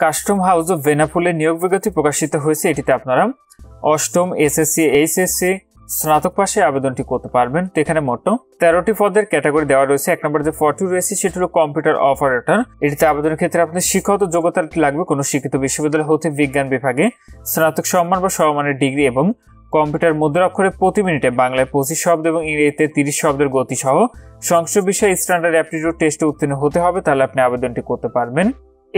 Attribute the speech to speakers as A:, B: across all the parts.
A: Custom house of ভেনাপুলে নিয়োগ বিজ্ঞপ্তি প্রকাশিত হয়েছে। এটিতে আপনারা অষ্টম এসএসসি, এইচএসসি স্নাতক পাশে আবেদনটি করতে পারবেন। তো এখানে মোট তেরোটি পদের ক্যাটাগরি দেওয়া রয়েছে। এক নম্বর যে ফর্টি রয়েছে, সেটি হলো কম্পিউটার অপারেটর এটিতে আবেদনের ক্ষেত্রে আপনার শিক্ষাগত যোগ্যতা লাগবে। কোনো শিক্ষিত বিশ্ববিদ্যালয় হতে বিজ্ঞান বিভাগে স্নাতক সম্মান বা সমমানের ডিগ্রি এবং কম্পিউটার মুদ্রা অক্ষরে প্রতি মিনিটে বাংলায় পঁচিশ শব্দ এবং ইংরেজিতে তিরিশ শব্দের গতি সহ সংশ্লিষ্ট বিষয়ে স্ট্যান্ডার্ড অ্যাপটিটিউড টেস্টে উত্তীর্ণ হতে হবে। তাহলে আপনি আবেদনটি করতে পারবেন।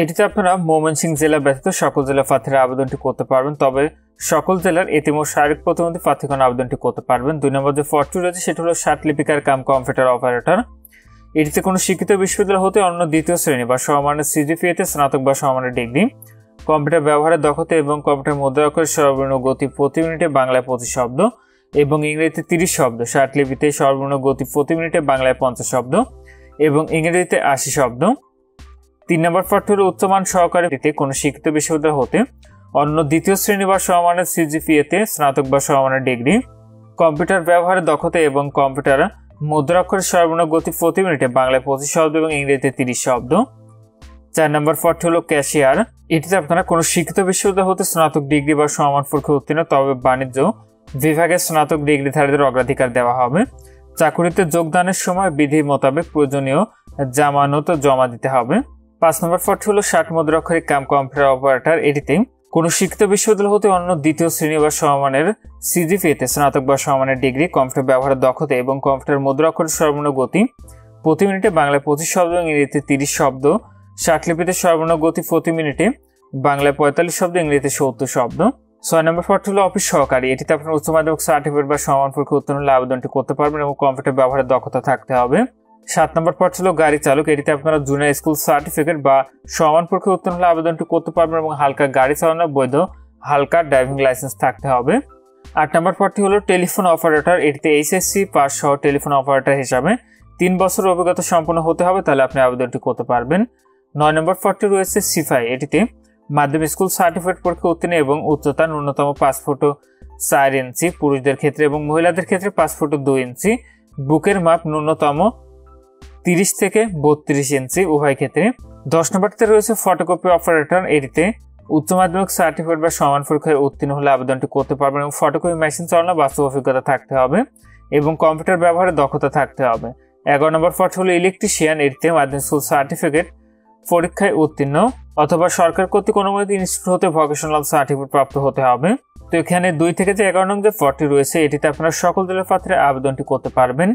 A: এটিতে আপনারা ময়মনসিংহ জেলা ব্যতীত সকল জেলা প্রার্থীরা আবেদনটি করতে পারবেন। তবে সকল জেলার এতিম শারীরিক প্রতিবন্ধী প্রার্থীগণ আবেদনটি করতে পারবেন। দুই নম্বর যে ফর্টি রয়েছে, সেটি হলো ষাট লিপিকার কাম কম্পিউটার অপারেটর এটিতে কোনো শিক্ষিত বিশ্ববিদ্যালয় হতে অন্য দ্বিতীয় শ্রেণি বা সমমানের সিজিপিএতে স্নাতক বা সমমানের ডিগ্রি কম্পিউটার ব্যবহারের দক্ষতা এবং কম্পিউটার মুদ্রা অক্ষরের সর্বনিম্ন গতি প্রতি মিনিটে বাংলায় পঁচিশ শব্দ এবং ইংরেজিতে তিরিশ শব্দ ষাট লিপিতে সর্বনিম্ন গতি প্রতি মিনিটে বাংলায় পঞ্চাশ শব্দ এবং ইংরেজিতে আশি শব্দ। তিন নম্বর পাঠ্য হল উচ্চমান সহকারীতে কোনো শিক্ষিত বিশ্ববিদ্যালয় হতে, অন্য দ্বিতীয় শ্রেণি বা সমমানের সিজিপিএতে স্নাতক বা সমমানের ডিগ্রি, কম্পিউটার ব্যবহারের দক্ষতা এবং কম্পিউটার মুদ্রাক্ষরের সর্বনিম্ন গতি প্রতি মিনিটে বাংলায় পঁচিশ শব্দ এবং ইংরেজিতে তিরিশ শব্দ। চার নম্বর পথটি হলো ক্যাশিয়ার। এটিতে আপনারা কোনো শিক্ষিত বিশ্ববিদ্যালয় হতে স্নাতক ডিগ্রি বা সমান পরীক্ষা উত্তীর্ণ, তবে বাণিজ্য বিভাগের স্নাতক ডিগ্রিধারীদের অগ্রাধিকার দেওয়া হবে। চাকুরিতে যোগদানের সময় বিধি মোতাবেক প্রয়োজনীয় জামানত জমা দিতে হবে। পাঁচ নম্বর পথটি হলো ষাট মুদ্রাক্ষরিক কাম কম্পিউটার অপারেটর এটিতে কোনো শিক্ষিত বিশ্ববিদ্যালয় হতে অন্য দ্বিতীয় শ্রেণি বা সমমানের সিজিপিএতে স্নাতক বা সমমানের ডিগ্রি, কম্পিউটার ব্যবহারের দক্ষতা এবং কম্পিউটার মুদ্রাক্ষরের সর্বনিম্ন গতি প্রতি মিনিটে বাংলায় পঁচিশ শব্দ এবং ইংরেজিতে তিরিশ শব্দ। ষাট লিপিতে সর্বনিম্ন গতি প্রতি মিনিটে বাংলায় পঁয়তাল্লিশ শব্দ, ইংরেজিতে সত্তর শব্দ। ছয় নম্বর পদটি হলো অফিস সহকারী। এটিতে আপনার উচ্চ মাধ্যমিক সার্টিফিকেট বা সমান পরীক্ষা উত্তীর্ণ হলে আবেদনটি করতে পারবেন এবং কম্পিউটার ব্যবহারের দক্ষতা থাকতে হবে। সাত নম্বর পদ ছিল, গাড়ি চালক, এটিতে আপনারা জুনিয়র স্কুল সার্টিফিকেট বা সমান পরীক্ষা উত্তীর্ণ হলে আবেদনটি করতে পারবেন এবং হালকা গাড়ি চালানোর বৈধ হালকা ড্রাইভিং লাইসেন্স থাকতে হবে। আট নম্বর পদটি হলো, টেলিফোন অপারেটর, এটিতে এইচএসসি পাস সহ টেলিফোন অপারেটর হিসাবে তিন বছর অভিজ্ঞতা সম্পন্ন হতে হবে, তাহলে আপনি আবেদনটি করতে পারবেন। নয় নম্বর পদটি রয়েছে, সিফাই, এটিতে মাধ্যমিক স্কুল সার্টিফিকেট পরীক্ষা উত্তীর্ণ এবং উচ্চতা ন্যূনতম পাঁচ ফুট চার ইঞ্চি, পুরুষদের ক্ষেত্রে এবং মহিলাদের ক্ষেত্রে পাঁচ ফুট দুই ইঞ্চি, বুকের মাপ ন্যূনতম তিরিশ থেকে বত্রিশ ইঞ্চি উভয় ক্ষেত্রে। দশ নম্বরটিতে রয়েছে ফটোকপি অপারেটর এটিতে উচ্চ মাধ্যমিক সার্টিফিকেট বা সমান পরীক্ষায় উত্তীর্ণ হলে আবেদনটি করতে পারবেন এবং ফটোকপি মেশিন চালানো বাস্তব অভিজ্ঞতা থাকতে হবে এবং কম্পিউটার ব্যবহারে দক্ষতা থাকতে হবে। এগারো নম্বর পদ হলো ইলেকট্রিশিয়ান এটিতে মাধ্যমিক স্কুল সার্টিফিকেট পরীক্ষায় উত্তীর্ণ অথবা সরকার কর্তৃক অনুমোদিত ইনস্টিটিউট হতে ভকেশনাল সার্টিফিকেট প্রাপ্ত হতে হবে। তো এখানে দুই থেকে যে এগারো নম্বর যে ফর্টি রয়েছে, এটিতে আপনারা সকল দলের পাত্রে আবেদনটি করতে পারবেন।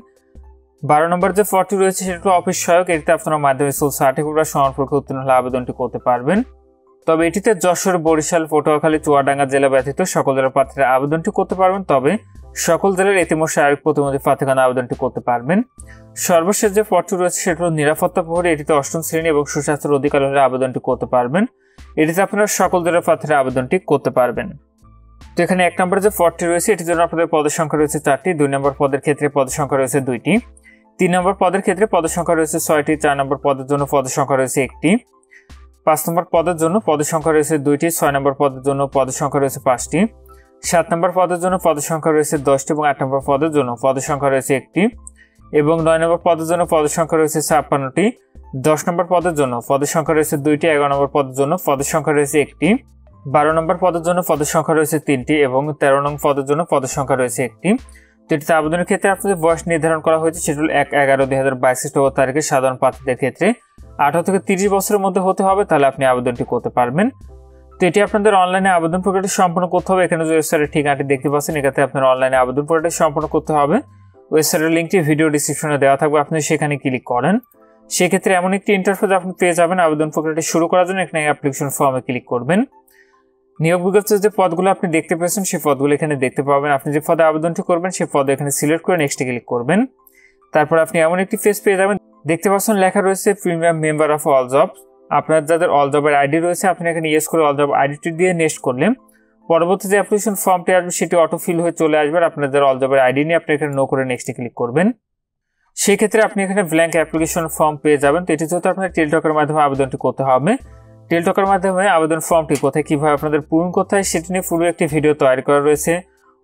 A: বারো নম্বর যে ফর্টি রয়েছে, সেটা অফিস সহায়ক। এটিতে আপনারা মাধ্যমিক স্কুল সার্টিফিকেট সমান উত্তীর্ণ হলে আবেদনটি করতে পারবেন। তবে এটিতে যশোর, বরিশাল, পটুয়াখালী, চুয়াডাঙ্গা জেলা ব্যতীত সকল জেলার পাত্রে আবেদনটি করতে পারবেন। তবে সকল জেলার এতিমো শারীরিক প্রতিমন্ত্রী প্রার্থীগণ আবেদনটি করতে পারবেন। সর্বশেষ যে পদটি রয়েছে, সেটা হল নিরাপত্তা প্রহরী। এটিতে অষ্টম শ্রেণি এবং সুস্বাস্থ্যের অধিকার হলে আবেদনটি করতে পারবেন। এটিতে আপনারা সকল জেলার প্রার্থীরা আবেদনটি করতে পারবেন। তো এখানে এক নম্বর যে পদটি রয়েছে, এটির জন্য আপনাদের পদের সংখ্যা রয়েছে চারটি। দুই নম্বর পদের ক্ষেত্রে পদের সংখ্যা রয়েছে দুইটি। তিন নম্বর পদের ক্ষেত্রে পদের সংখ্যা রয়েছে ছয়টি চার নম্বর পদের জন্য পদের সংখ্যা রয়েছে একটি পাঁচ নম্বর পদের জন্য পদের সংখ্যা রয়েছে দুইটি ছয় নম্বর পদের জন্য পদের সংখ্যা রয়েছে পাঁচটি সাত নম্বর পদের জন্য পদের সংখ্যা রয়েছে দশটি এবং আট নম্বর পদের জন্য পদের সংখ্যা রয়েছে একটি এবং নয় নম্বর পদের জন্য পদের সংখ্যা রয়েছে ছাপ্পান্নটি দশ নম্বর পদের জন্য পদের সংখ্যা রয়েছে দুইটি এগারো নম্বর পদের জন্য পদের সংখ্যা রয়েছে একটি বারো নম্বর পদের জন্য পদের সংখ্যা রয়েছে তিনটি এবং তেরো নম্বর পদের জন্য পদের সংখ্যা রয়েছে একটি এটিতে আবেদনের ক্ষেত্রে আপনাদের বয়স নির্ধারণ করা হয়েছে, সেটা হল এক এগারো দুই হাজার বাইশ খ্রিস্টাব্দ তারিখে সাধারণ প্রার্থীদের ক্ষেত্রে। আঠারো থেকে তিরিশ বছরের মধ্যে হতে হবে, তাহলে আপনি আবেদনটি করতে পারবেন। তো এটি আপনাদের অনলাইনে আবেদন প্রক্রিয়াটি সম্পন্ন করতে হবে। এখানে যে ওয়েবসাইটের ঠিকানাটি দেখতে পাচ্ছেন এখানে আপনার অনলাইনে আবেদন প্রক্রিয়াটি সম্পন্ন করতে হবে। ওয়েবসাইটের লিঙ্কটি ভিডিও ডিসক্রিপশনে দেওয়া থাকবে, আপনি সেখানে ক্লিক করেন। সেক্ষেত্রে এমন একটি ইন্টারফেস আপনি পেয়ে যাবেন আবেদন প্রক্রিয়াটি শুরু করার জন্য। এখানে অ্যাপ্লিকেশন ফর্মে ক্লিক করবেন। নিয়োগ বিজ্ঞপ্তির যে পদগুলো আপনি দেখতে পেয়েছেন, সেই পদগুলো এখানে দেখতে পাবেন। আপনি যে পদে আবেদনটি করবেন, সেই পদে এখানে সিলেক্ট করে নেক্সটে ক্লিক করবেন। তারপর আপনি এমন একটি পেজ পেয়ে যাবেন, দেখতে পাচ্ছেন লেখা রয়েছে premium member of all job আপনার যাদের অল জবের আইডি রয়েছে, আপনি এখানে ইয়েস করে অল জব আইডিটি দিয়ে নেক্সট করলেন। পরবর্তী যে অ্যাপ্লিকেশন ফর্মটি আসবে, সেটি অটো ফিল হয়ে চলে আসবে আপনাদের অল জবের আইডি নিয়ে আপনি এখানে নো করে নেক্সটে ক্লিক করবেন। সেক্ষেত্রে আপনি এখানে ব্ল্যাঙ্ক অ্যাপ্লিকেশন ফর্ম পেয়ে যাবেন। তো এটি যেহেতু আপনার টেলটকের মাধ্যমে আবেদনটি করতে হবে টেলটকের মাধ্যমে আবেদন ফর্মটি কোথায়, কীভাবে আপনাদের পূরণ করতে হয় সেটি নিয়ে পুরো একটি ভিডিও তৈরি করা রয়েছে।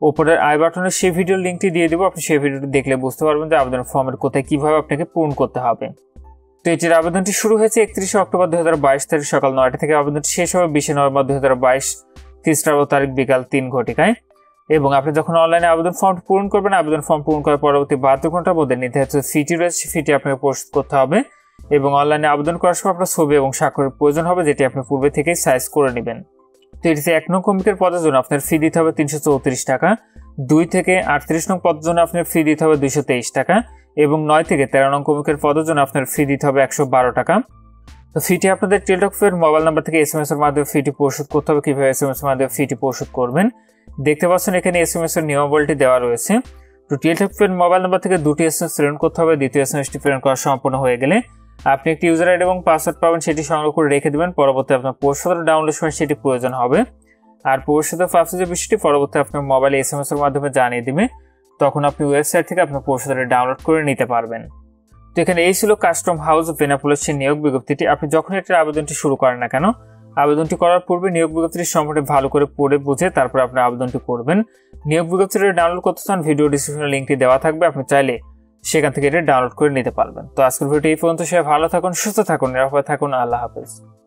A: ওপরের আই বাটনে সেই ভিডিওর লিঙ্কটি দিয়ে দেবো, আপনি সেই ভিডিওটি দেখলে বুঝতে পারবেন যে আবেদন ফর্মের কোথায়, কীভাবে আপনাকে পূরণ করতে হবে। তো এটির আবেদনটি শুরু হয়েছে একত্রিশে অক্টোবর দুই হাজার বাইশ তারিখ সকাল নয়টা থেকে। আবেদনটি শেষ হবে বিশে নভেম্বর দু হাজার বাইশ খ্রিস্টাব্দ তারিখ বিকাল তিন ঘটিকায়। এবং আপনি যখন অনলাইনে আবেদন ফর্ম পূরণ করবেন, আবেদন ফর্ম পূরণ করার পরবর্তী বাহাত্তর ঘণ্টার মধ্যে নির্ধারিত ফিটি রয়েছে ফিটি আপনাকে প্রস্তুত করতে হবে। এবং অনলাইনে আবেদন করার সময় আপনার ছবি এবং স্বাক্ষরের প্রয়োজন হবে, যেটি আপনি পূর্বে থেকেই সাইজ করে নেবেন। তো এটিতে এক নং কমিকের পদের জন্য আপনার ফি দিতে হবে তিনশো চৌত্রিশ টাকা, দুই থেকে আটত্রিশ নং পদের জন্য আপনার ফি দিতে হবে দুইশো তেইশ টাকা, এবং নয় থেকে তেরো নং কমিকের পদের জন্য আপনার ফি দিতে হবে একশো বারো টাকা। তো ফিটি আপনাদের টেলটকের মোবাইল নাম্বার থেকে এস এম এস এর মাধ্যমে ফিটি পরিশোধ করতে হবে, কীভাবে এস এম এস এর মাধ্যমে ফিটি পরিশোধ করবেন। দেখতে পাচ্ছেন এখানে এস এম এস এর নিয়মাবলীটি দেওয়া রয়েছে। তো টেলটকের মোবাইল নাম্বার থেকে দুটি এস এম এস প্রেরণ করতে হবে, দ্বিতীয় এস এম এসটি প্রেরণ করা সম্পূর্ণ হয়ে গেলে। আপনি একটি ইউজার আইডি এবং পাসওয়ার্ড পাবেন, সেটি সংগ্রহ করে রেখে দেবেন। পরবর্তী আপনার পরিশোধ ডাউনলোড সময় সেটি প্রয়োজন হবে। আর ফার্স্ট যে বিষয়টি পরবর্তী আপনার মোবাইলে এস এম এস এর মাধ্যমে জানিয়ে দেবে। তখন আপনি ওয়েবসাইট থেকে আপনার পরিশোধটা ডাউনলোড করে নিতে পারবেন। তো এখানে এই ছিল কাস্টম হাউস বেনাপোলের সেই নিয়োগ বিজ্ঞপ্তিটি। আপনি যখন এটার আবেদনটি শুরু করেন না কেন, আবেদনটি করার পূর্বে নিয়োগ বিজ্ঞপ্তিটি সম্পর্কে ভালো করে পড়ে বুঝে তারপর আপনি আবেদনটি করবেন। নিয়োগ বিজ্ঞপ্তিটি ডাউনলোড করতে চান ভিডিও ডিসক্রিপশনে লিঙ্কটি দেওয়া থাকবে। আপনি চাইলে সেখান থেকে এটা ডাউনলোড করে নিতে পারবেন। তো আজকের ভিডিও এই পর্যন্ত। সে ভালো থাকুন, সুস্থ থাকুন, নিরাপদ থাকুন। আল্লাহ হাফেজ।